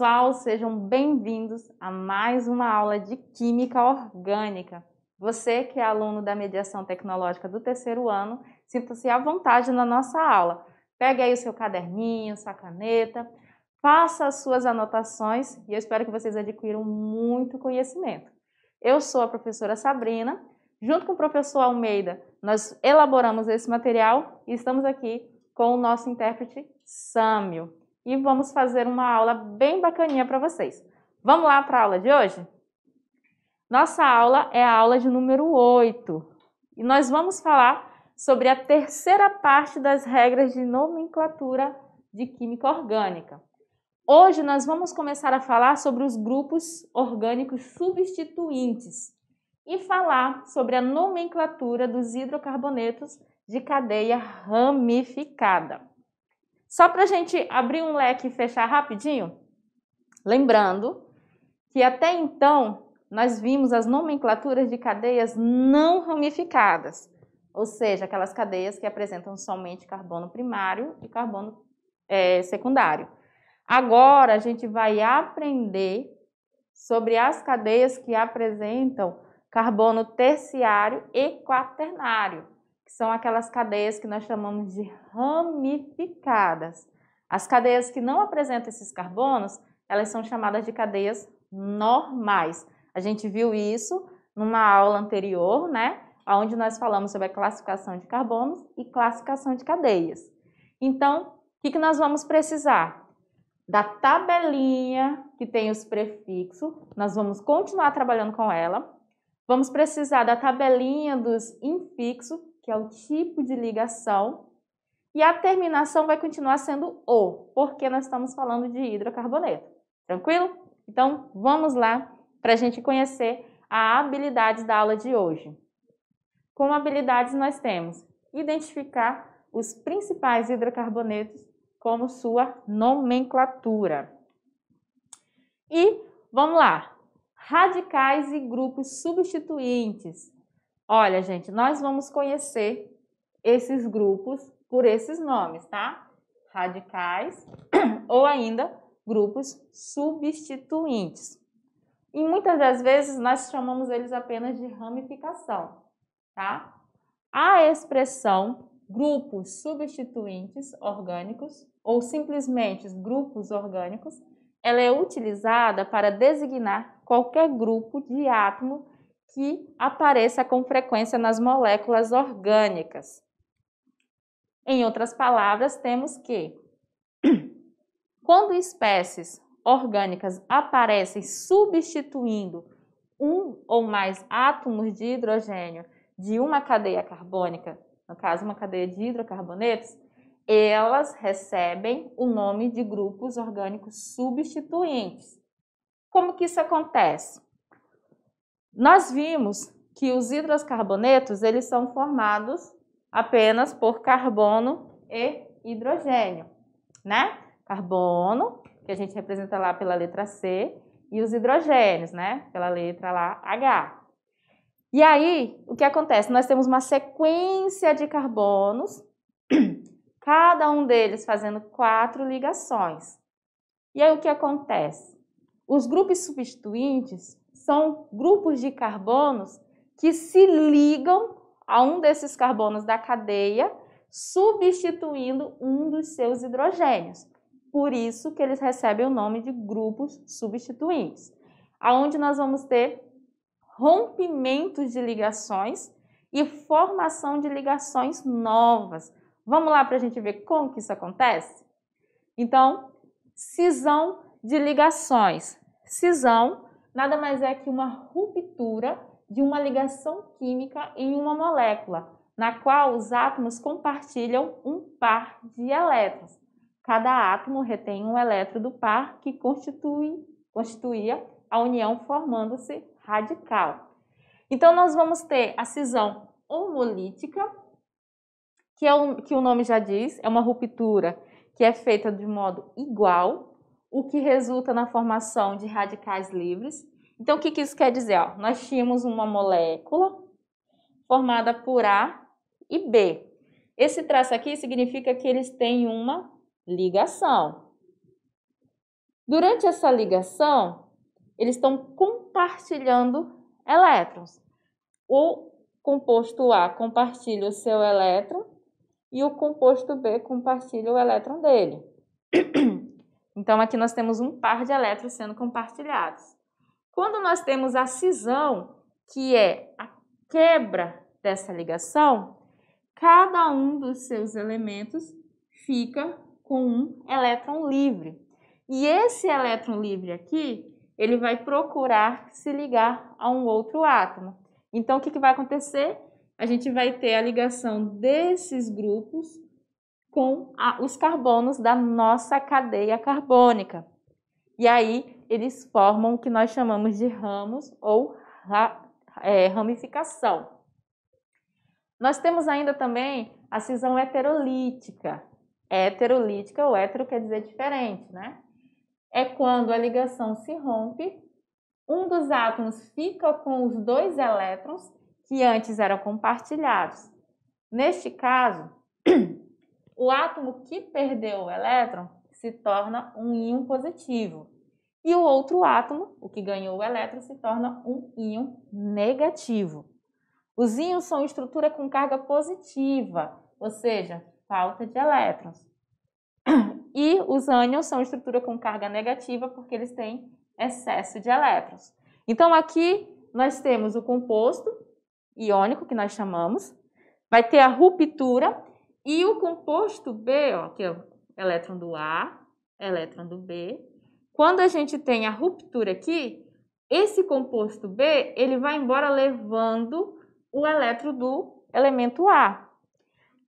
Pessoal, sejam bem-vindos a mais uma aula de Química Orgânica. Você que é aluno da Mediação Tecnológica do terceiro ano, sinta-se à vontade na nossa aula. Pegue aí o seu caderninho, sua caneta, faça as suas anotações e eu espero que vocês adquiram muito conhecimento. Eu sou a professora Sabrina, junto com o professor Almeida, nós elaboramos esse material e estamos aqui com o nosso intérprete Sâmio. E vamos fazer uma aula bem bacaninha para vocês. Vamos lá para a aula de hoje? Nossa aula é a aula de número 8 e nós vamos falar sobre a terceira parte das regras de nomenclatura de química orgânica. Hoje nós vamos começar a falar sobre os grupos orgânicos substituintes e falar sobre a nomenclatura dos hidrocarbonetos de cadeia ramificada. Só para a gente abrir um leque e fechar rapidinho, lembrando que até então nós vimos as nomenclaturas de cadeias não ramificadas, ou seja, aquelas cadeias que apresentam somente carbono primário e carbono é, secundário. Agora a gente vai aprender sobre as cadeias que apresentam carbono terciário e quaternário que são aquelas cadeias que nós chamamos de ramificadas. As cadeias que não apresentam esses carbonos, elas são chamadas de cadeias normais. A gente viu isso numa aula anterior, né? Onde nós falamos sobre a classificação de carbonos e classificação de cadeias. Então, o que, que nós vamos precisar? Da tabelinha que tem os prefixos, nós vamos continuar trabalhando com ela. Vamos precisar da tabelinha dos infixos, que é o tipo de ligação, e a terminação vai continuar sendo O, porque nós estamos falando de hidrocarboneto. Tranquilo? Então, vamos lá para a gente conhecer a habilidades da aula de hoje. Como habilidades nós temos identificar os principais hidrocarbonetos como sua nomenclatura. E vamos lá, radicais e grupos substituintes. Olha, gente, nós vamos conhecer esses grupos por esses nomes, tá? Radicais ou ainda grupos substituintes. E muitas das vezes nós chamamos eles apenas de ramificação, tá? A expressão grupos substituintes orgânicos ou simplesmente grupos orgânicos, ela é utilizada para designar qualquer grupo de átomo que apareça com frequência nas moléculas orgânicas. Em outras palavras, temos que quando espécies orgânicas aparecem substituindo um ou mais átomos de hidrogênio de uma cadeia carbônica, no caso uma cadeia de hidrocarbonetos, elas recebem o nome de grupos orgânicos substituintes. Como que isso acontece? Nós vimos que os hidrocarbonetos eles são formados apenas por carbono e hidrogênio, né? Carbono, que a gente representa lá pela letra C, e os hidrogênios, né? Pela letra lá H. E aí, o que acontece? Nós temos uma sequência de carbonos, cada um deles fazendo quatro ligações. E aí, o que acontece? Os grupos substituintes são grupos de carbonos que se ligam a um desses carbonos da cadeia, substituindo um dos seus hidrogênios. Por isso que eles recebem o nome de grupos substituintes. Aonde nós vamos ter rompimentos de ligações e formação de ligações novas. Vamos lá para a gente ver como que isso acontece? Então, cisão de ligações. Cisão nada mais é que uma ruptura de uma ligação química em uma molécula, na qual os átomos compartilham um par de elétrons. Cada átomo retém um elétron do par que constitui, constituía a união formando-se radical. Então, nós vamos ter a cisão homolítica, que, é um, que o nome já diz, é uma ruptura que é feita de modo igual o que resulta na formação de radicais livres. Então, o que, que isso quer dizer? Ó, nós tínhamos uma molécula formada por A e B. Esse traço aqui significa que eles têm uma ligação. Durante essa ligação, eles estão compartilhando elétrons. O composto A compartilha o seu elétron e o composto B compartilha o elétron dele. Então, aqui nós temos um par de elétrons sendo compartilhados. Quando nós temos a cisão, que é a quebra dessa ligação, cada um dos seus elementos fica com um elétron livre. E esse elétron livre aqui, ele vai procurar se ligar a um outro átomo. Então, o que, que vai acontecer? A gente vai ter a ligação desses grupos com a, os carbonos da nossa cadeia carbônica. E aí, eles formam o que nós chamamos de ramos ou ra, é, ramificação. Nós temos ainda também a cisão heterolítica. Heterolítica, ou hetero quer dizer diferente, né? é quando a ligação se rompe, um dos átomos fica com os dois elétrons que antes eram compartilhados. Neste caso, o átomo que perdeu o elétron se torna um íon positivo. E o outro átomo, o que ganhou o elétron, se torna um íon negativo. Os íons são estrutura com carga positiva, ou seja, falta de elétrons. E os ânions são estrutura com carga negativa porque eles têm excesso de elétrons. Então aqui nós temos o composto iônico que nós chamamos, vai ter a ruptura e o composto B, ó, que é o elétron do A, elétron do B. Quando a gente tem a ruptura aqui, esse composto B, ele vai embora levando o elétron do elemento A.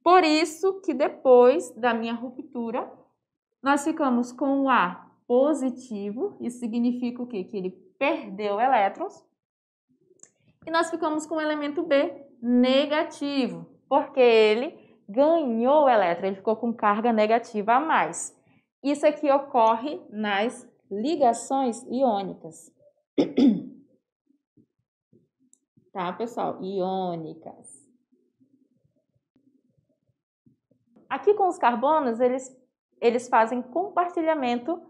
Por isso que depois da minha ruptura, nós ficamos com o A positivo, isso significa o quê? Que ele perdeu elétrons. E nós ficamos com o elemento B negativo, porque ele ganhou elétron, ele ficou com carga negativa a mais. Isso aqui ocorre nas ligações iônicas. Tá, pessoal? Iônicas. Aqui com os carbonos, eles eles fazem compartilhamento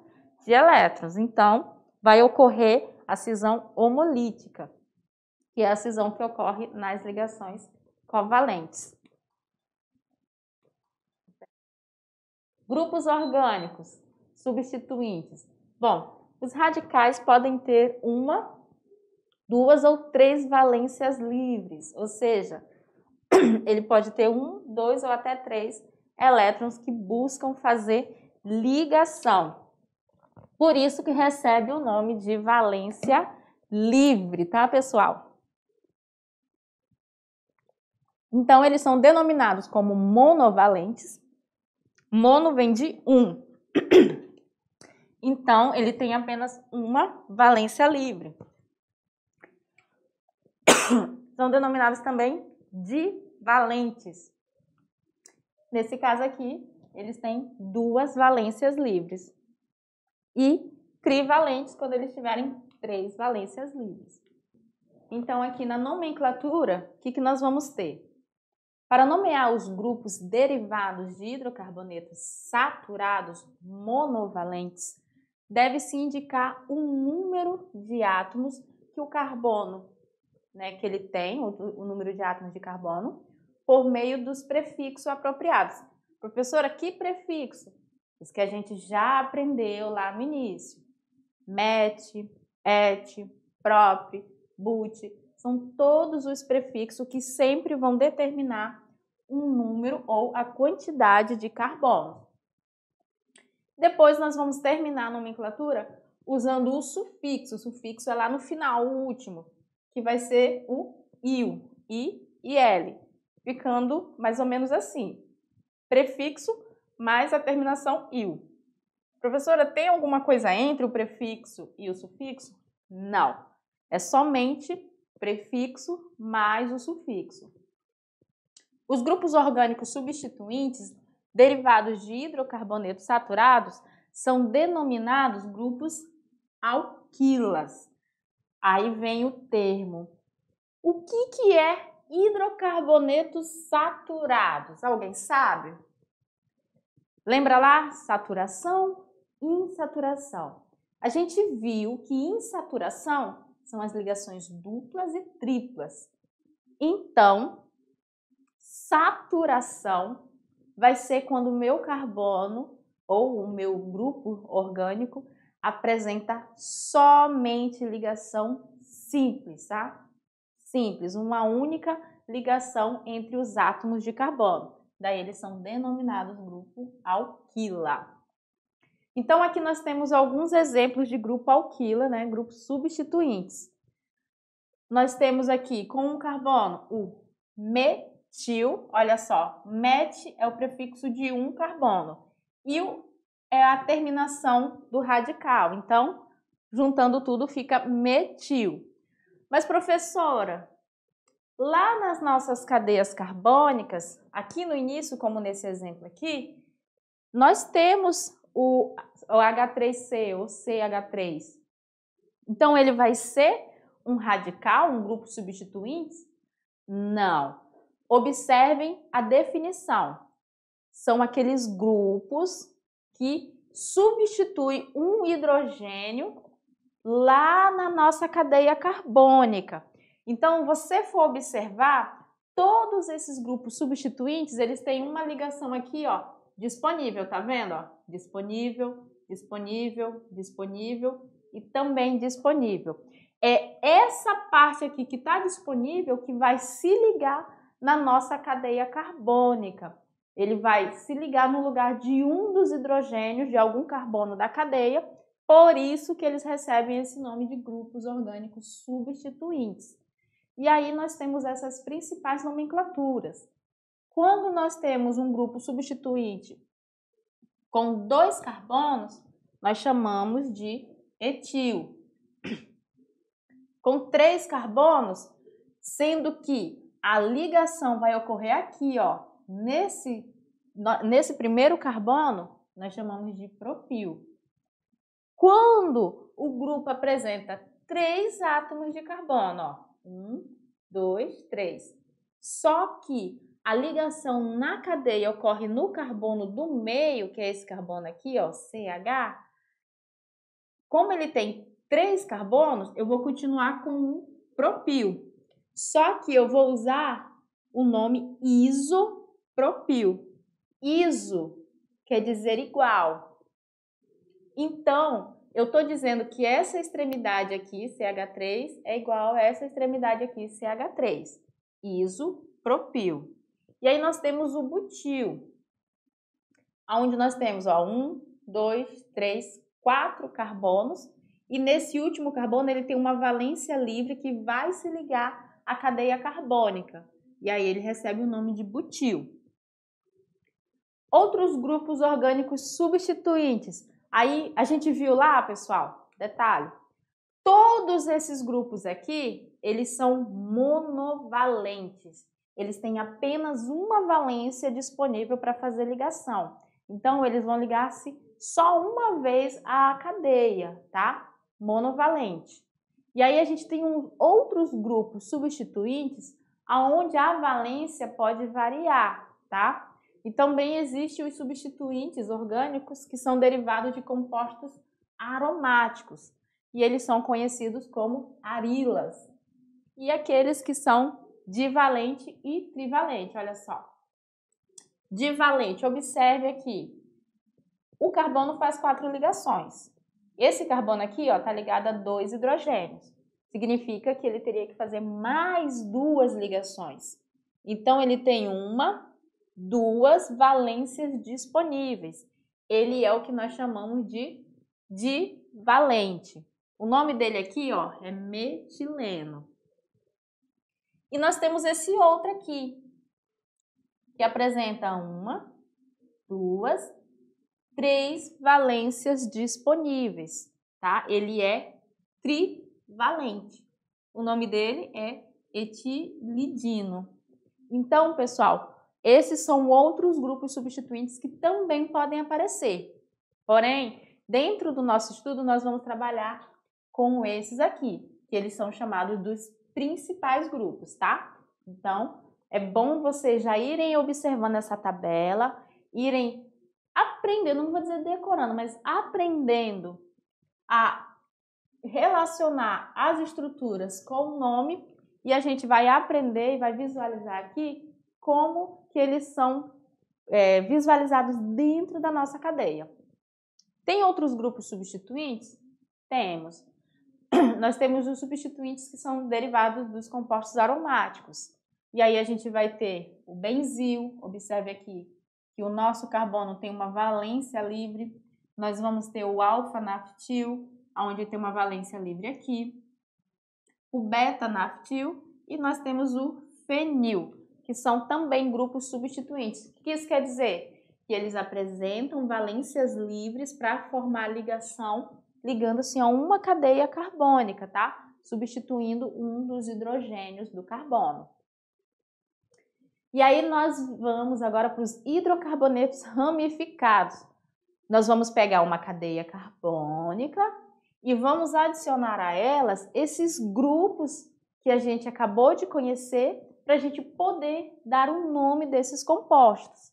de elétrons. Então, vai ocorrer a cisão homolítica, que é a cisão que ocorre nas ligações covalentes. Grupos orgânicos substituintes. Bom, os radicais podem ter uma, duas ou três valências livres, ou seja, ele pode ter um, dois ou até três elétrons que buscam fazer ligação. Por isso que recebe o nome de valência livre, tá, pessoal? Então, eles são denominados como monovalentes. Mono vem de um. Então, ele tem apenas uma valência livre. São denominados também divalentes. Nesse caso aqui, eles têm duas valências livres. E trivalentes quando eles tiverem três valências livres. Então, aqui na nomenclatura, o que, que nós vamos ter? Para nomear os grupos derivados de hidrocarbonetos saturados monovalentes, deve-se indicar o número de átomos que o carbono, né, que ele tem, o, o número de átomos de carbono, por meio dos prefixos apropriados. Professora, que prefixo? Os que a gente já aprendeu lá no início. Met, et, prop, but, são todos os prefixos que sempre vão determinar um número ou a quantidade de carbono. Depois nós vamos terminar a nomenclatura usando o sufixo. O sufixo é lá no final, o último, que vai ser o IL, I e L ficando mais ou menos assim: prefixo mais a terminação il. Professora, tem alguma coisa entre o prefixo e o sufixo? Não. É somente prefixo mais o sufixo. Os grupos orgânicos substituintes derivados de hidrocarbonetos saturados são denominados grupos alquilas. Aí vem o termo. O que, que é hidrocarbonetos saturados. Alguém sabe? Lembra lá? Saturação, insaturação. a gente viu que insaturação são as ligações duplas e triplas. Então, saturação vai ser quando o meu carbono ou o meu grupo orgânico apresenta somente ligação simples, tá? Simples, uma única ligação entre os átomos de carbono. Daí eles são denominados grupo alquila. Então aqui nós temos alguns exemplos de grupo alquila, né? Grupos substituintes. Nós temos aqui com um carbono o metil, olha só, met é o prefixo de um carbono e o é a terminação do radical. Então, juntando tudo fica metil. Mas professora, Lá nas nossas cadeias carbônicas, aqui no início, como nesse exemplo aqui, nós temos o, o H3C ou CH3. Então, ele vai ser um radical, um grupo substituinte? Não. Observem a definição. São aqueles grupos que substituem um hidrogênio lá na nossa cadeia carbônica. Então, você for observar, todos esses grupos substituintes, eles têm uma ligação aqui, ó, disponível, tá vendo? Ó? Disponível, disponível, disponível e também disponível. É essa parte aqui que está disponível que vai se ligar na nossa cadeia carbônica. Ele vai se ligar no lugar de um dos hidrogênios de algum carbono da cadeia, por isso que eles recebem esse nome de grupos orgânicos substituintes. E aí nós temos essas principais nomenclaturas. Quando nós temos um grupo substituinte com dois carbonos, nós chamamos de etil. Com três carbonos, sendo que a ligação vai ocorrer aqui, ó, nesse, nesse primeiro carbono, nós chamamos de propil. Quando o grupo apresenta três átomos de carbono, ó, um, dois, três. Só que a ligação na cadeia ocorre no carbono do meio, que é esse carbono aqui, ó, CH. Como ele tem três carbonos, eu vou continuar com um propil. Só que eu vou usar o nome isopropil. Iso quer dizer igual. Então, eu estou dizendo que essa extremidade aqui, CH3, é igual a essa extremidade aqui, CH3, isopropil. E aí nós temos o butil, onde nós temos ó, um, dois, três, quatro carbonos, e nesse último carbono ele tem uma valência livre que vai se ligar à cadeia carbônica, e aí ele recebe o nome de butil. Outros grupos orgânicos substituintes, Aí a gente viu lá, pessoal, detalhe, todos esses grupos aqui, eles são monovalentes. Eles têm apenas uma valência disponível para fazer ligação. Então, eles vão ligar-se só uma vez à cadeia, tá? Monovalente. E aí a gente tem um, outros grupos substituintes aonde a valência pode variar, tá? E também existem os substituintes orgânicos que são derivados de compostos aromáticos. E eles são conhecidos como arilas. E aqueles que são divalente e trivalente, olha só. Divalente, observe aqui. O carbono faz quatro ligações. Esse carbono aqui está ligado a dois hidrogênios. Significa que ele teria que fazer mais duas ligações. Então, ele tem uma, duas valências disponíveis. Ele é o que nós chamamos de divalente. O nome dele aqui, ó, é metileno. E nós temos esse outro aqui, que apresenta uma, duas, três valências disponíveis, tá? Ele é trivalente. O nome dele é etilidino. Então, pessoal, esses são outros grupos substituintes que também podem aparecer. Porém, dentro do nosso estudo, nós vamos trabalhar com esses aqui, que eles são chamados dos principais grupos, tá? Então, é bom vocês já irem observando essa tabela, irem aprendendo, não vou dizer decorando, mas aprendendo a relacionar as estruturas com o nome e a gente vai aprender e vai visualizar aqui como que eles são é, visualizados dentro da nossa cadeia. Tem outros grupos substituintes? Temos. Nós temos os substituintes que são derivados dos compostos aromáticos. E aí a gente vai ter o benzil, observe aqui que o nosso carbono tem uma valência livre. Nós vamos ter o alfa-naftil, onde tem uma valência livre aqui. O beta-naftil e nós temos o fenil, que são também grupos substituintes. O que isso quer dizer? Que eles apresentam valências livres para formar ligação, ligando-se a uma cadeia carbônica, tá? Substituindo um dos hidrogênios do carbono. E aí nós vamos agora para os hidrocarbonetos ramificados. Nós vamos pegar uma cadeia carbônica e vamos adicionar a elas esses grupos que a gente acabou de conhecer para a gente poder dar o um nome desses compostos.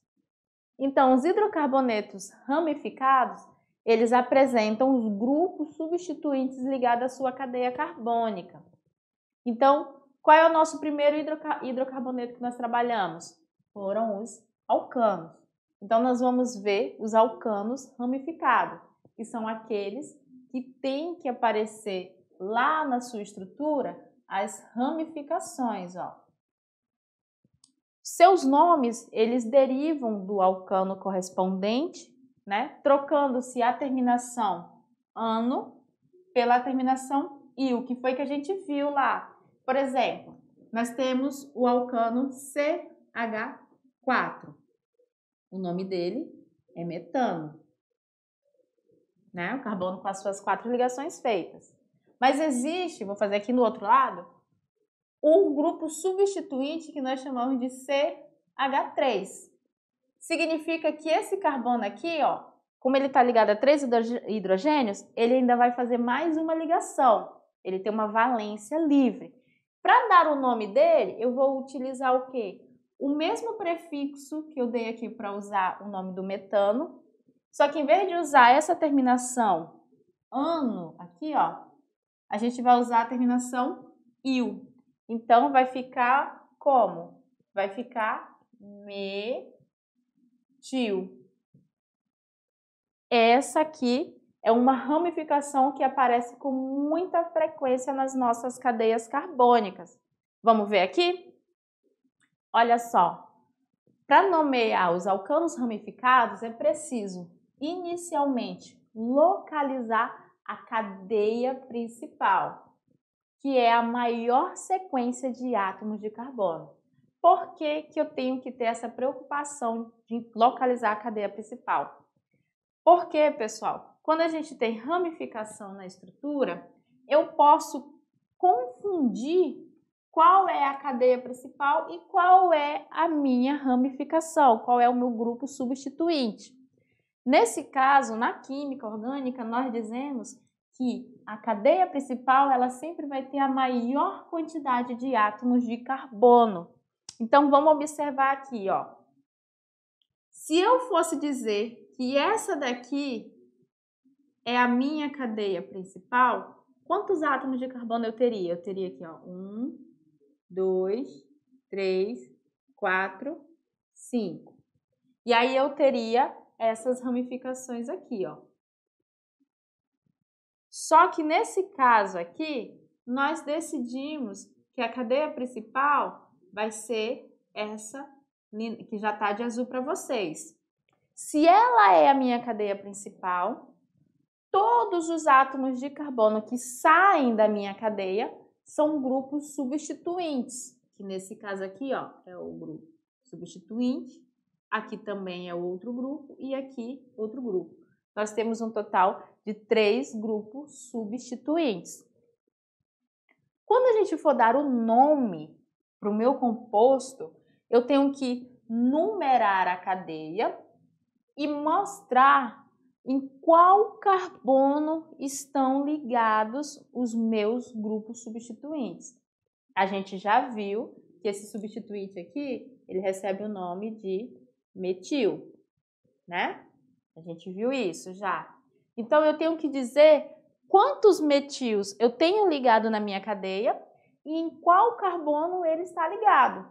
Então, os hidrocarbonetos ramificados, eles apresentam os grupos substituintes ligados à sua cadeia carbônica. Então, qual é o nosso primeiro hidrocarboneto que nós trabalhamos? Foram os alcanos. Então, nós vamos ver os alcanos ramificados, que são aqueles que têm que aparecer lá na sua estrutura as ramificações, ó. Seus nomes, eles derivam do alcano correspondente, né? Trocando-se a terminação ano pela terminação il, que foi que a gente viu lá. Por exemplo, nós temos o alcano CH4. O nome dele é metano. Né? O carbono com as suas quatro ligações feitas. Mas existe, vou fazer aqui no outro lado, um grupo substituinte que nós chamamos de CH3. Significa que esse carbono aqui, ó, como ele está ligado a três hidrogênios, ele ainda vai fazer mais uma ligação. Ele tem uma valência livre. Para dar o nome dele, eu vou utilizar o quê? O mesmo prefixo que eu dei aqui para usar o nome do metano, só que em vez de usar essa terminação ano aqui, ó, a gente vai usar a terminação il. Então, vai ficar como? Vai ficar metil. Essa aqui é uma ramificação que aparece com muita frequência nas nossas cadeias carbônicas. Vamos ver aqui? Olha só. Para nomear os alcanos ramificados, é preciso, inicialmente, localizar a cadeia principal que é a maior sequência de átomos de carbono. Por que, que eu tenho que ter essa preocupação de localizar a cadeia principal? Porque, pessoal, quando a gente tem ramificação na estrutura, eu posso confundir qual é a cadeia principal e qual é a minha ramificação, qual é o meu grupo substituinte. Nesse caso, na química orgânica, nós dizemos que a cadeia principal ela sempre vai ter a maior quantidade de átomos de carbono. Então vamos observar aqui, ó. Se eu fosse dizer que essa daqui é a minha cadeia principal, quantos átomos de carbono eu teria? Eu teria aqui, ó, um, dois, três, quatro, cinco. E aí eu teria essas ramificações aqui, ó. Só que nesse caso aqui, nós decidimos que a cadeia principal vai ser essa que já está de azul para vocês. Se ela é a minha cadeia principal, todos os átomos de carbono que saem da minha cadeia são grupos substituintes, que nesse caso aqui, ó, é o grupo substituinte, aqui também é outro grupo e aqui outro grupo. Nós temos um total de três grupos substituintes. Quando a gente for dar o nome para o meu composto, eu tenho que numerar a cadeia e mostrar em qual carbono estão ligados os meus grupos substituintes. A gente já viu que esse substituinte aqui, ele recebe o nome de metil, né? A gente viu isso já. Então eu tenho que dizer quantos metis eu tenho ligado na minha cadeia e em qual carbono ele está ligado.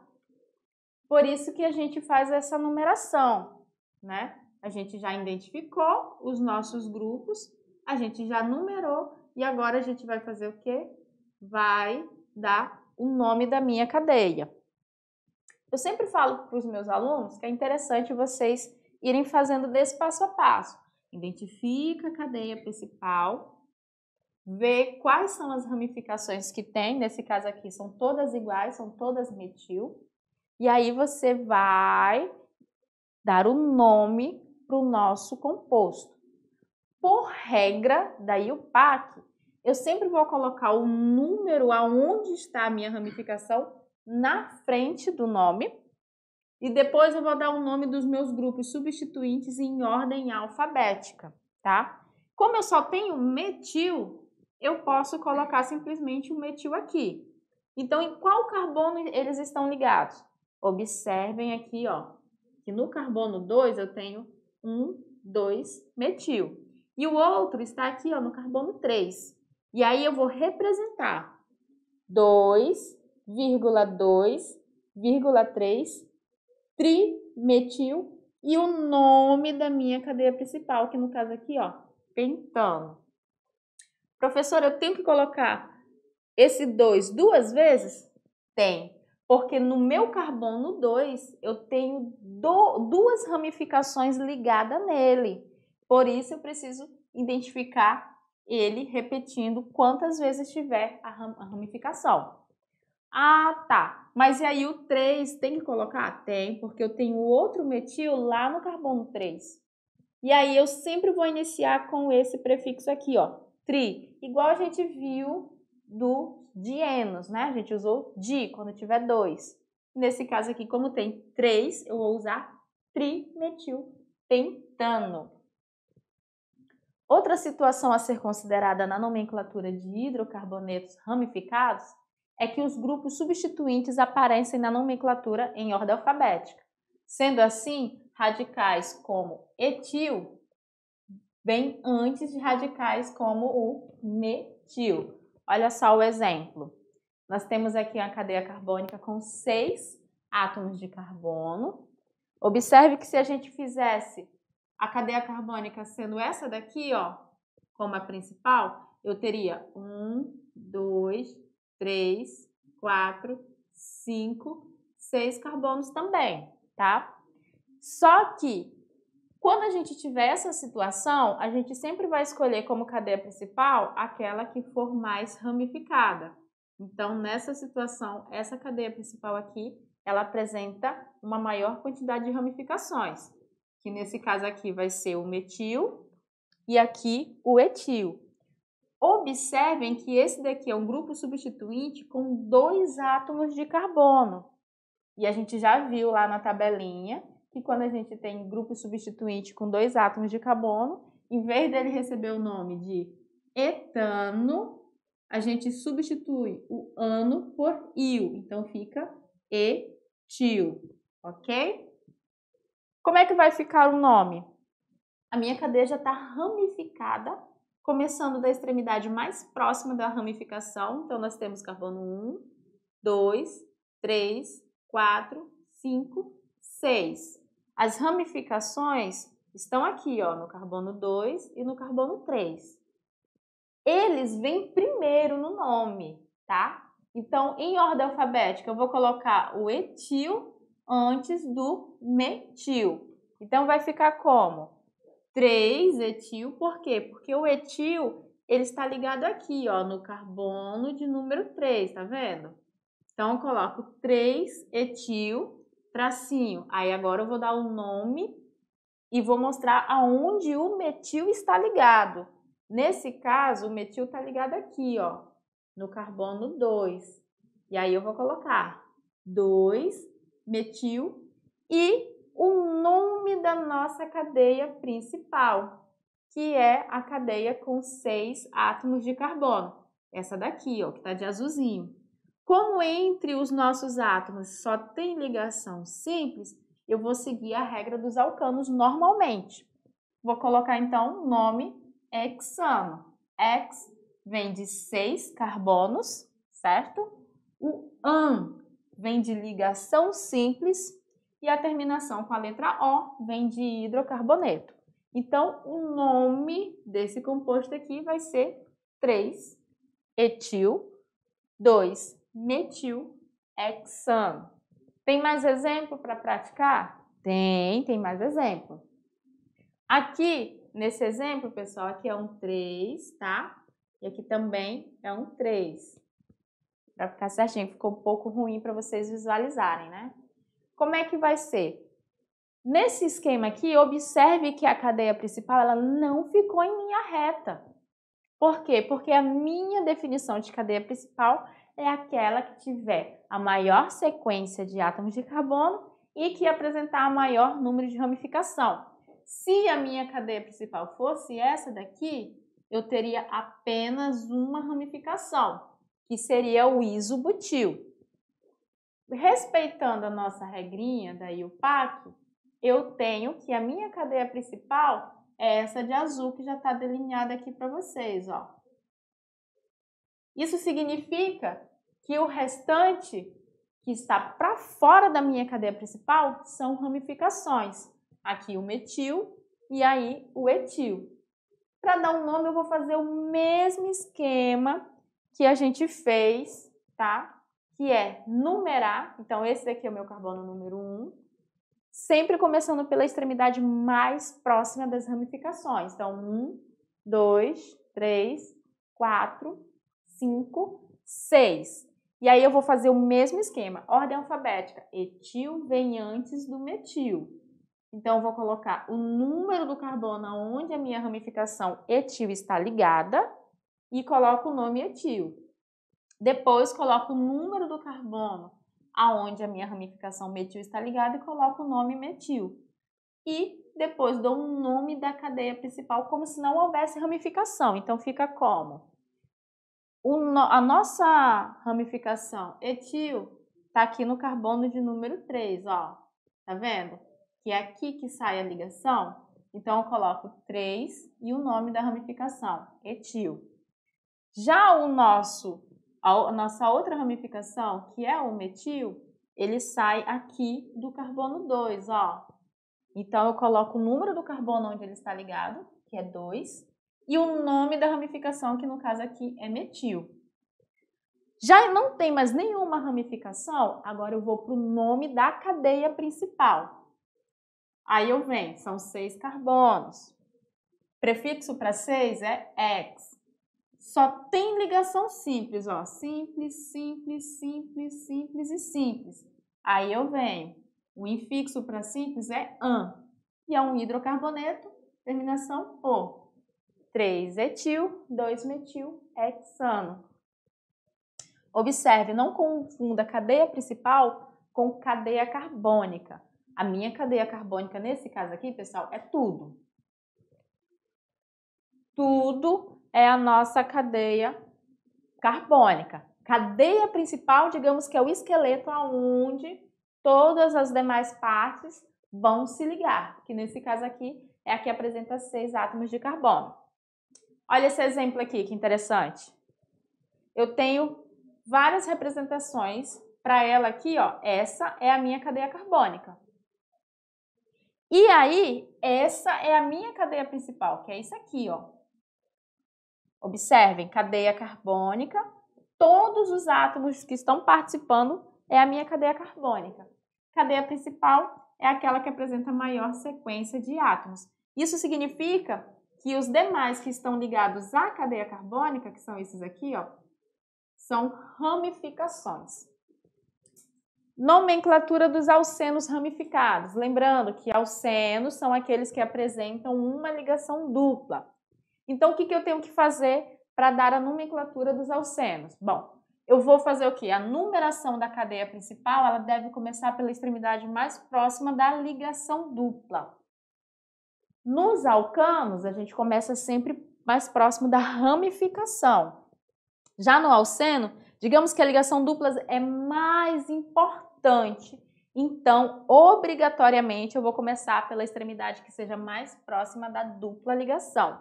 Por isso que a gente faz essa numeração, né? A gente já identificou os nossos grupos, a gente já numerou e agora a gente vai fazer o quê? Vai dar o nome da minha cadeia. Eu sempre falo para os meus alunos que é interessante vocês irem fazendo desse passo a passo. Identifica a cadeia principal, vê quais são as ramificações que tem, nesse caso aqui são todas iguais, são todas metil, e aí você vai dar o nome para o nosso composto. Por regra da IUPAC, eu sempre vou colocar o número aonde está a minha ramificação na frente do nome e depois eu vou dar o nome dos meus grupos substituintes em ordem alfabética, tá? Como eu só tenho metil, eu posso colocar simplesmente o metil aqui. Então, em qual carbono eles estão ligados? Observem aqui, ó, que no carbono 2 eu tenho 1, 2 metil. E o outro está aqui, ó, no carbono 3. E aí eu vou representar 2,2,3 trimetil e o nome da minha cadeia principal, que no caso aqui, ó, pentano. Professor, eu tenho que colocar esse 2 duas vezes? Tem, porque no meu carbono 2 eu tenho do, duas ramificações ligadas nele. Por isso eu preciso identificar ele repetindo quantas vezes tiver a ramificação. Ah, tá. Mas e aí o 3 tem que colocar? Tem, porque eu tenho outro metil lá no carbono 3. E aí eu sempre vou iniciar com esse prefixo aqui, ó, tri. Igual a gente viu do dienos, né? A gente usou di quando tiver dois. Nesse caso aqui, como tem três, eu vou usar trimetilpentano. Outra situação a ser considerada na nomenclatura de hidrocarbonetos ramificados é que os grupos substituintes aparecem na nomenclatura em ordem alfabética. Sendo assim, radicais como etil vêm antes de radicais como o metil. Olha só o exemplo. Nós temos aqui uma cadeia carbônica com seis átomos de carbono. Observe que se a gente fizesse a cadeia carbônica sendo essa daqui, ó, como a principal, eu teria um, dois, três, quatro, cinco, seis carbonos também, tá? Só que quando a gente tiver essa situação, a gente sempre vai escolher como cadeia principal aquela que for mais ramificada. Então, nessa situação, essa cadeia principal aqui, ela apresenta uma maior quantidade de ramificações, que nesse caso aqui vai ser o metil e aqui o etil. Observem que esse daqui é um grupo substituinte com dois átomos de carbono. E a gente já viu lá na tabelinha que quando a gente tem grupo substituinte com dois átomos de carbono, em vez dele receber o nome de etano, a gente substitui o ano por il. Então fica etil, ok? Como é que vai ficar o nome? A minha cadeia já está ramificada começando da extremidade mais próxima da ramificação. Então, nós temos carbono 1, 2, 3, 4, 5, 6. As ramificações estão aqui, ó, no carbono 2 e no carbono 3. Eles vêm primeiro no nome, tá? Então, em ordem alfabética, eu vou colocar o etil antes do metil. Então, vai ficar como? 3 etil, por quê? Porque o etil, ele está ligado aqui, ó, no carbono de número 3, tá vendo? Então, eu coloco 3 etil, tracinho. Aí, agora eu vou dar o nome e vou mostrar aonde o metil está ligado. Nesse caso, o metil está ligado aqui, ó, no carbono 2. E aí, eu vou colocar 2 metil e o nome da nossa cadeia principal, que é a cadeia com seis átomos de carbono. Essa daqui, ó, que está de azulzinho. Como entre os nossos átomos só tem ligação simples, eu vou seguir a regra dos alcanos normalmente. Vou colocar então o nome hexano. X vem de seis carbonos, certo? O AN vem de ligação simples e a terminação com a letra O vem de hidrocarboneto. Então, o nome desse composto aqui vai ser 3-etil, 2-metil-hexano. Tem mais exemplo para praticar? Tem, tem mais exemplo. Aqui, nesse exemplo, pessoal, aqui é um 3, tá? E aqui também é um 3. Para ficar certinho, ficou um pouco ruim para vocês visualizarem, né? Como é que vai ser? Nesse esquema aqui, observe que a cadeia principal ela não ficou em linha reta. Por quê? Porque a minha definição de cadeia principal é aquela que tiver a maior sequência de átomos de carbono e que apresentar maior número de ramificação. Se a minha cadeia principal fosse essa daqui, eu teria apenas uma ramificação, que seria o isobutil. Respeitando a nossa regrinha da IUPAC, eu tenho que a minha cadeia principal é essa de azul que já está delineada aqui para vocês. Ó. Isso significa que o restante que está para fora da minha cadeia principal são ramificações. Aqui o metil e aí o etil. Para dar um nome, eu vou fazer o mesmo esquema que a gente fez, tá? Que é numerar. Então, esse daqui é o meu carbono número 1. Sempre começando pela extremidade mais próxima das ramificações. Então, 1, 2, 3, 4, 5, 6. E aí eu vou fazer o mesmo esquema, ordem alfabética. Etil vem antes do metil. Então, eu vou colocar o número do carbono onde a minha ramificação etil está ligada e coloco o nome etil. Depois, coloco o número do carbono aonde a minha ramificação metil está ligada e coloco o nome metil. E depois dou um nome da cadeia principal como se não houvesse ramificação. Então, fica como? A nossa ramificação etil está aqui no carbono de número 3, ó. Tá vendo? Que é aqui que sai a ligação. Então, eu coloco 3 e o nome da ramificação, etil. Já o nosso, a nossa outra ramificação, que é o metil, ele sai aqui do carbono 2, ó. Então, eu coloco o número do carbono onde ele está ligado, que é 2, e o nome da ramificação, que no caso aqui é metil. Já não tem mais nenhuma ramificação, agora eu vou para o nome da cadeia principal. Aí eu venho, são seis carbonos. Prefixo para seis é X. Só tem ligação simples, ó. Simples, simples, simples, simples e simples. Aí eu venho. O infixo para simples é AN. E é um hidrocarboneto, terminação O. 3-etil, 2-metil-hexano. Observe, não confunda cadeia principal com cadeia carbônica. A minha cadeia carbônica, nesse caso aqui, pessoal, é tudo. Tudo é a nossa cadeia carbônica. Cadeia principal, digamos que é o esqueleto aonde todas as demais partes vão se ligar, que nesse caso aqui é a que apresenta seis átomos de carbono. Olha esse exemplo aqui, que interessante. Eu tenho várias representações para ela aqui, ó. Essa é a minha cadeia carbônica. E aí, essa é a minha cadeia principal, que é isso aqui, ó. Observem, cadeia carbônica, todos os átomos que estão participando é a minha cadeia carbônica. Cadeia principal é aquela que apresenta maior sequência de átomos. Isso significa que os demais que estão ligados à cadeia carbônica, que são esses aqui, ó, são ramificações. Nomenclatura dos alcenos ramificados. Lembrando que alcenos são aqueles que apresentam uma ligação dupla. Então, o que, que eu tenho que fazer para dar a nomenclatura dos alcenos? Bom, eu vou fazer o quê? A numeração da cadeia principal, ela deve começar pela extremidade mais próxima da ligação dupla. Nos alcanos, a gente começa sempre mais próximo da ramificação. Já no alceno, digamos que a ligação dupla é mais importante. Então, obrigatoriamente, eu vou começar pela extremidade que seja mais próxima da dupla ligação.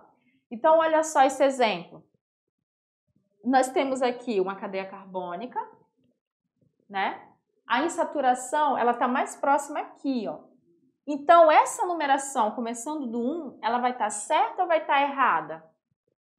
Então, olha só esse exemplo. nós temos aqui uma cadeia carbônica, né? A insaturação, ela está mais próxima aqui, ó. Então, essa numeração, começando do 1, ela vai estar tá certa ou vai estar tá errada?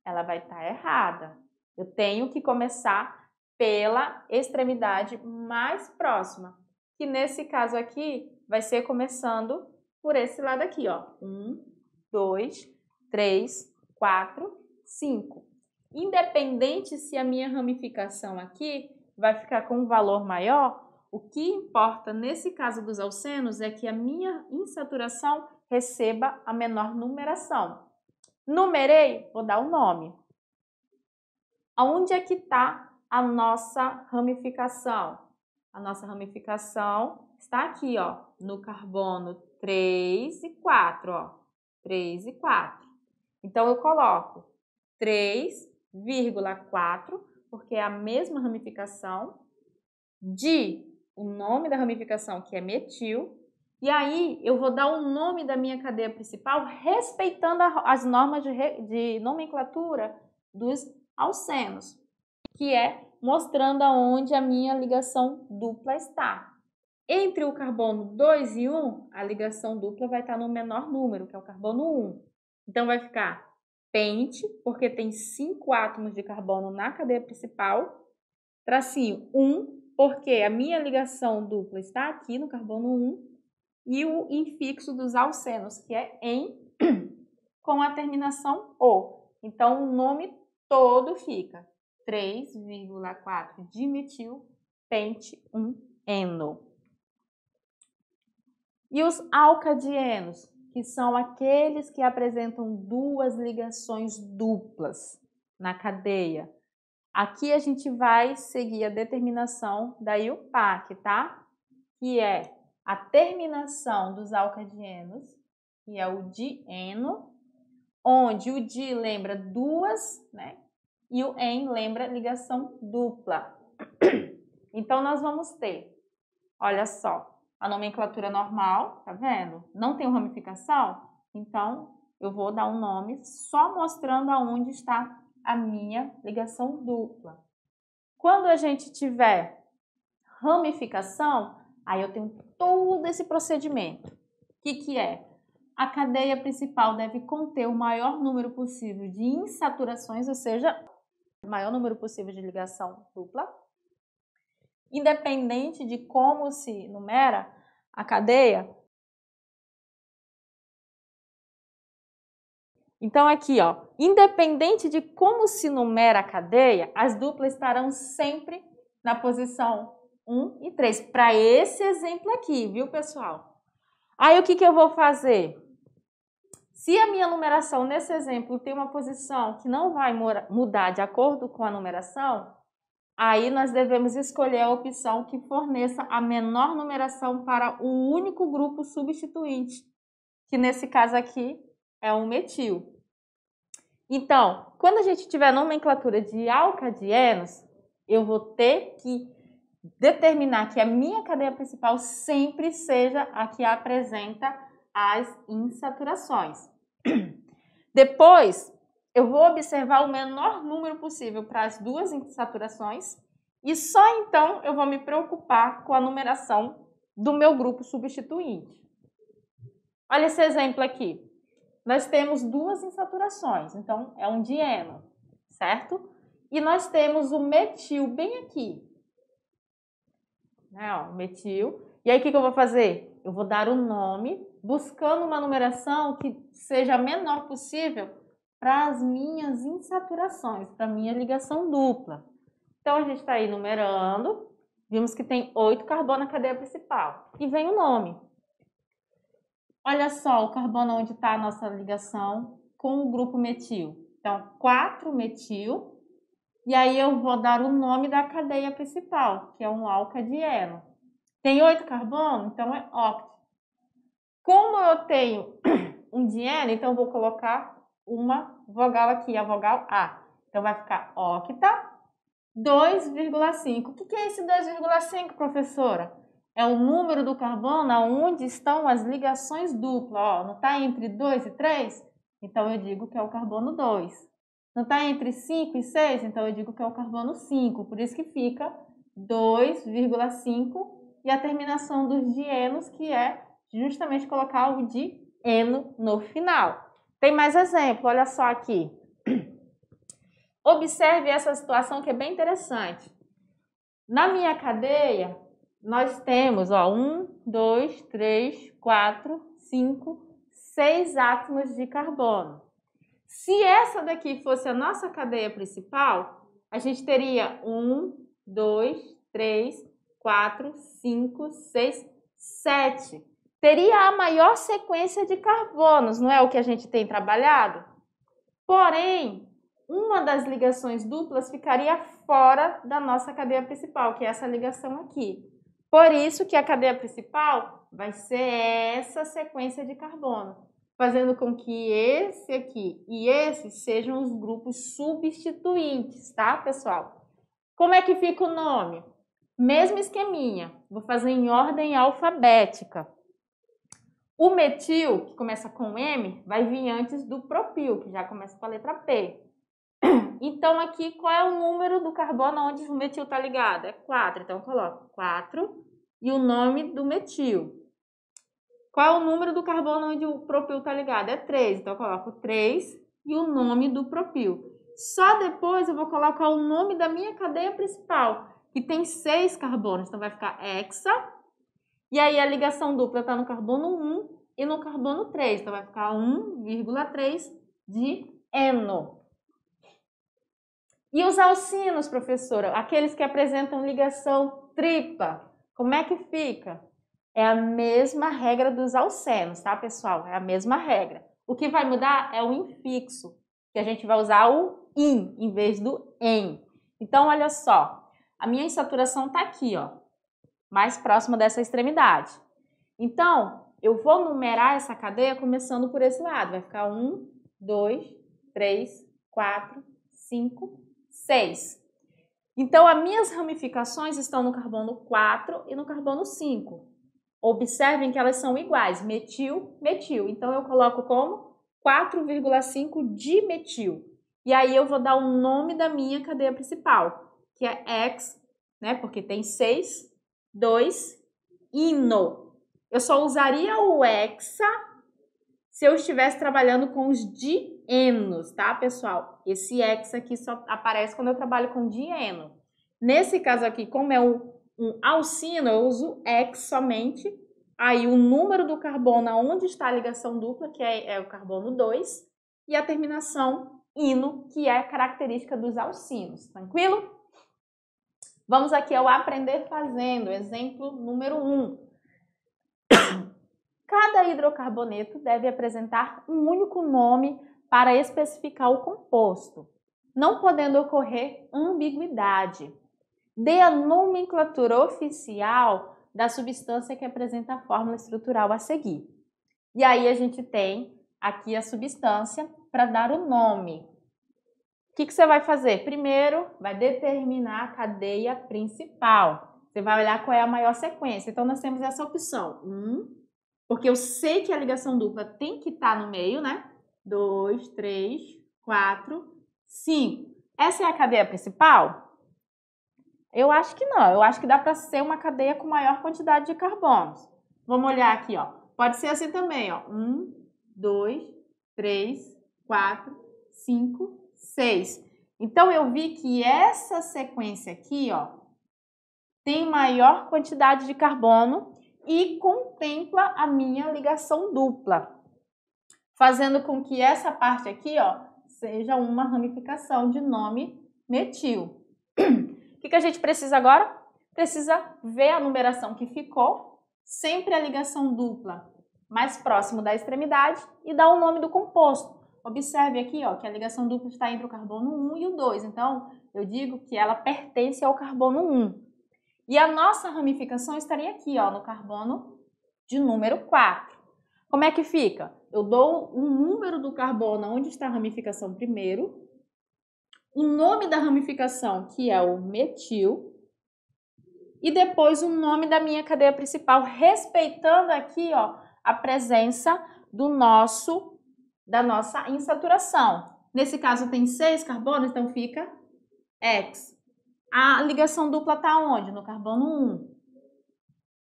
Ela vai estar tá errada. Eu tenho que começar pela extremidade mais próxima, que nesse caso aqui vai ser começando por esse lado aqui, ó. 1, 2, 3, 4, 5. Independente se a minha ramificação aqui vai ficar com um valor maior, o que importa nesse caso dos alcenos é que a minha insaturação receba a menor numeração. Numerei, vou dar o um nome. Aonde é que está a nossa ramificação? A nossa ramificação está aqui, ó, no carbono 3 e 4, ó. 3 e 4. Então, eu coloco 3,4, porque é a mesma ramificação, de o nome da ramificação, que é metil, e aí eu vou dar o nome da minha cadeia principal respeitando as normas de, de nomenclatura dos alcenos, que é mostrando aonde a minha ligação dupla está. Entre o carbono 2 e 1, a ligação dupla vai estar no menor número, que é o carbono 1. Então vai ficar pente, porque tem 5 átomos de carbono na cadeia principal, tracinho 1, porque a minha ligação dupla está aqui no carbono 1 e o infixo dos alcenos, que é em, com a terminação O. Então, o nome todo fica 3,4 dimetil pente 1 eno. E os alcadienos, que são aqueles que apresentam duas ligações duplas na cadeia, Aqui a gente vai seguir a determinação da IUPAC, tá? Que é a terminação dos alcadienos, que é o dieno, onde o di lembra duas, né? E o en lembra ligação dupla. Então, nós vamos ter, olha só, a nomenclatura normal, tá vendo? Não tem ramificação, então eu vou dar um nome só mostrando aonde está a minha ligação dupla. Quando a gente tiver ramificação, aí eu tenho todo esse procedimento. O que, que é? A cadeia principal deve conter o maior número possível de insaturações, ou seja, o maior número possível de ligação dupla. Independente de como se numera a cadeia, Então, aqui, ó, independente de como se numera a cadeia, as duplas estarão sempre na posição 1 e 3. Para esse exemplo aqui, viu, pessoal? Aí, o que, que eu vou fazer? Se a minha numeração nesse exemplo tem uma posição que não vai mudar de acordo com a numeração, aí nós devemos escolher a opção que forneça a menor numeração para o único grupo substituinte, que nesse caso aqui é um metil. Então, quando a gente tiver nomenclatura de alcadienos, eu vou ter que determinar que a minha cadeia principal sempre seja a que apresenta as insaturações. Depois, eu vou observar o menor número possível para as duas insaturações e só então eu vou me preocupar com a numeração do meu grupo substituinte. Olha esse exemplo aqui nós temos duas insaturações, então é um dieno, certo? E nós temos o metil bem aqui. Né, ó, metil. E aí o que, que eu vou fazer? Eu vou dar o um nome, buscando uma numeração que seja a menor possível para as minhas insaturações, para a minha ligação dupla. Então a gente está aí numerando, vimos que tem oito carbono na cadeia principal. E vem o nome. Olha só o carbono onde está a nossa ligação com o grupo metil. Então, 4-metil. E aí eu vou dar o nome da cadeia principal, que é um alcadieno. Tem oito carbonos, então é oct. Como eu tenho um dieno, então vou colocar uma vogal aqui, a vogal A. Então vai ficar octa 2,5. O que é esse 2,5, professora? É o número do carbono onde estão as ligações duplas. Ó, não está entre 2 e 3? Então eu digo que é o carbono 2. Não está entre 5 e 6? Então eu digo que é o carbono 5, por isso que fica 2,5 e a terminação dos dienos, que é justamente colocar o de eno no final. Tem mais exemplo, olha só aqui. Observe essa situação que é bem interessante. Na minha cadeia, nós temos ó, um, dois, três, quatro, cinco, seis átomos de carbono. Se essa daqui fosse a nossa cadeia principal, a gente teria um, dois, três, quatro, cinco, seis, sete. Teria a maior sequência de carbonos, não é o que a gente tem trabalhado? Porém, uma das ligações duplas ficaria fora da nossa cadeia principal, que é essa ligação aqui. Por isso que a cadeia principal vai ser essa sequência de carbono, fazendo com que esse aqui e esse sejam os grupos substituintes, tá, pessoal? Como é que fica o nome? Mesmo esqueminha, vou fazer em ordem alfabética. O metil, que começa com M, vai vir antes do propil, que já começa com a letra P. Então, aqui, qual é o número do carbono onde o metil está ligado? É 4. Então, eu coloco 4 e o nome do metil. Qual é o número do carbono onde o propil está ligado? É 3. Então, eu coloco 3 e o nome do propil. Só depois eu vou colocar o nome da minha cadeia principal, que tem 6 carbonos. Então, vai ficar hexa. E aí, a ligação dupla está no carbono 1 e no carbono 3. Então, vai ficar 1,3 de eno. E os alcinos, professora, aqueles que apresentam ligação tripla, como é que fica? É a mesma regra dos alcenos, tá, pessoal? É a mesma regra. O que vai mudar é o infixo, que a gente vai usar o in em vez do em. Então, olha só, a minha insaturação está aqui, ó, mais próxima dessa extremidade. Então, eu vou numerar essa cadeia começando por esse lado. Vai ficar um, dois, três, quatro, cinco, 6. Então, as minhas ramificações estão no carbono 4 e no carbono 5. Observem que elas são iguais, metil, metil. Então, eu coloco como 4,5 de metil. E aí, eu vou dar o nome da minha cadeia principal, que é X, né? Porque tem 6, 2, ino. Eu só usaria o hexa se eu estivesse trabalhando com os dienos, tá, pessoal? Esse X aqui só aparece quando eu trabalho com dieno. Nesse caso aqui, como é um, um alcino, eu uso X somente. Aí o número do carbono, onde está a ligação dupla, que é, é o carbono 2, e a terminação ino, que é característica dos alcinos. Tranquilo? Vamos aqui ao aprender fazendo, exemplo número 1. Um. Cada hidrocarboneto deve apresentar um único nome para especificar o composto, não podendo ocorrer ambiguidade. Dê a nomenclatura oficial da substância que apresenta a fórmula estrutural a seguir. E aí a gente tem aqui a substância para dar o nome. O que, que você vai fazer? Primeiro, vai determinar a cadeia principal. Você vai olhar qual é a maior sequência. Então, nós temos essa opção. Um, porque eu sei que a ligação dupla tem que estar tá no meio, né? Dois, três, quatro, cinco. Essa é a cadeia principal? Eu acho que não. Eu acho que dá para ser uma cadeia com maior quantidade de carbonos. Vamos olhar aqui, ó. Pode ser assim também, ó. Um, dois, três, quatro, cinco, seis. Então, eu vi que essa sequência aqui, ó, tem maior quantidade de carbono e contempla a minha ligação dupla, fazendo com que essa parte aqui, ó, seja uma ramificação de nome metil. O que, que a gente precisa agora? Precisa ver a numeração que ficou, sempre a ligação dupla mais próximo da extremidade e dar o nome do composto. Observe aqui ó, que a ligação dupla está entre o carbono 1 e o 2, então eu digo que ela pertence ao carbono 1. E a nossa ramificação estaria aqui, ó, no carbono de número 4. Como é que fica? Eu dou o número do carbono onde está a ramificação primeiro, o nome da ramificação, que é o metil, e depois o nome da minha cadeia principal, respeitando aqui, ó, a presença do nosso da nossa insaturação. Nesse caso tem seis carbonos, então fica X. A ligação dupla está onde? No carbono 1.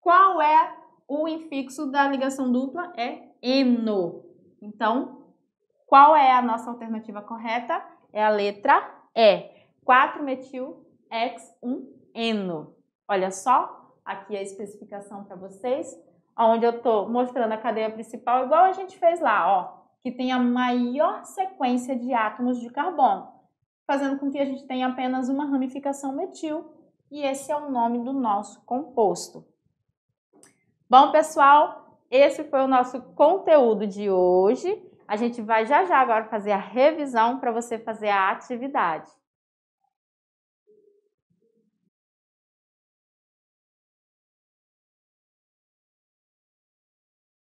Qual é o infixo da ligação dupla? É eno. Então, qual é a nossa alternativa correta? É a letra E. 4-metil-X1-eno. Olha só, aqui a especificação para vocês, onde eu estou mostrando a cadeia principal, igual a gente fez lá, ó, que tem a maior sequência de átomos de carbono, fazendo com que a gente tenha apenas uma ramificação metil, e esse é o nome do nosso composto. Bom, pessoal, esse foi o nosso conteúdo de hoje. A gente vai já já agora fazer a revisão para você fazer a atividade.